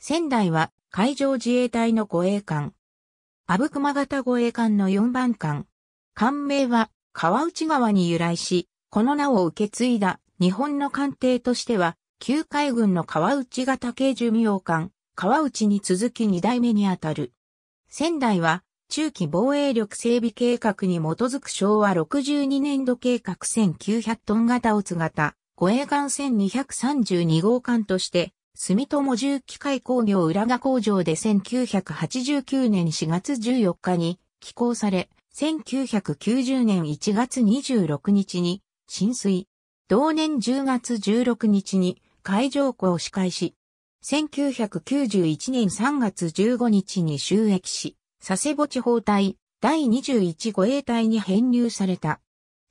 仙台は海上自衛隊の護衛艦。阿武隈型護衛艦の4番艦。艦名は川内川に由来し、この名を受け継いだ日本の艦艇としては、旧海軍の川内型系寿命艦、川内に続き2代目にあたる。仙台は中期防衛力整備計画に基づく昭和62年度計画1900トン型オツ型、護衛艦1232号艦として住友重機械工業浦賀工場で1989年4月14日に寄港され、1990年1月26日に浸水。同年10月16日に海上港を司会し、1991年3月15日に収益し、佐世保地方隊第21護衛隊に編入された。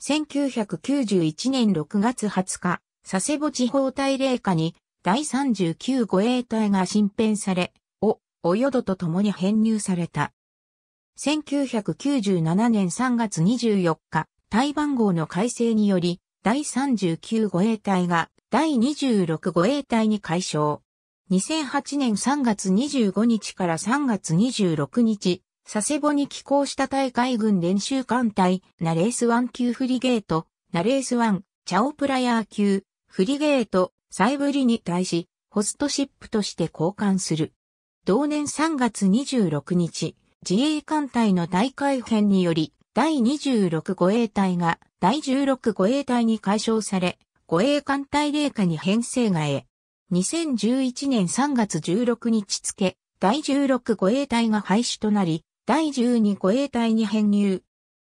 1991年6月20日、佐世保地方隊霊下に第39護衛隊が新編され、お、およどと共に編入された。1997年3月24日、隊番号の改正により、第39護衛隊が第26護衛隊に改称。2008年3月25日から3月26日、佐世保に寄港した大海軍練習艦隊、ナレース1級フリゲート、ナレース1、チャオプラヤー級、フリゲート、サイブリに対し、ホストシップとして交換する。同年3月26日、自衛艦隊の大改編により、第26護衛隊が第16護衛隊に改称され、護衛艦隊霊下に編成がへ。2011年3月16日付、第16護衛隊が廃止となり、第12護衛隊に編入。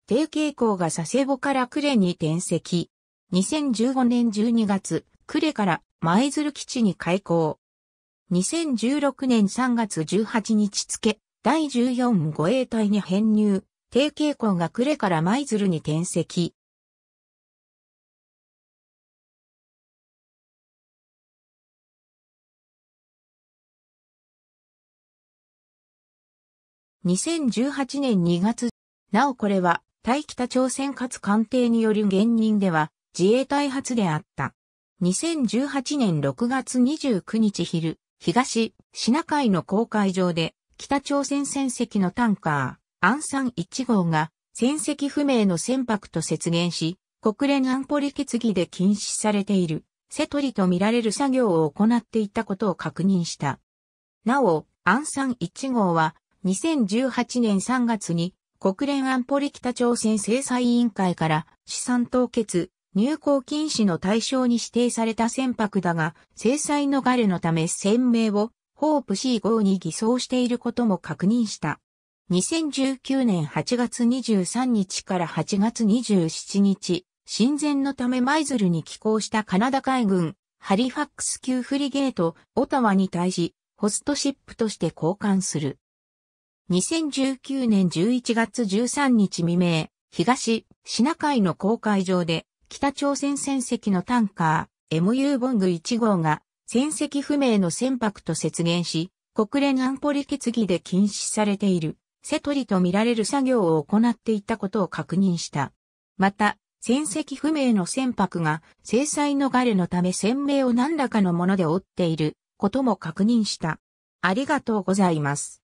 低傾向が佐世保から呉に転籍。2015年12月、呉から舞鶴基地に開港。2016年3月18日付、第14護衛隊に編入、低傾向が呉から舞鶴に転籍。2018年2月、なおこれは、対北朝鮮かつ艦艇による減任では、自衛隊初であった。2018年6月29日昼、東、シナ海の公海上で、北朝鮮船籍のタンカー、アンサン1号が、船籍不明の船舶と接言し、国連安保理決議で禁止されている、セトリとみられる作業を行っていたことを確認した。なお、アンサン1号は、2018年3月に、国連安保理北朝鮮制裁委員会から資産凍結、入港禁止の対象に指定された船舶だが、制裁逃れのため船名をホープ C5 に偽装していることも確認した。2019年8月23日から8月27日、親善のため舞鶴に寄港したカナダ海軍、ハリファックス級フリゲート、オタワに対し、ホストシップとして交換する。2019年11月13日未明、東、シナ海の公海上で、北朝鮮船籍のタンカー、MU ボング1号が船籍不明の船舶と接言し、国連安保理決議で禁止されている、セトリとみられる作業を行っていたことを確認した。また、船籍不明の船舶が制裁逃れのため船名を何らかのもので追っていることも確認した。ありがとうございます。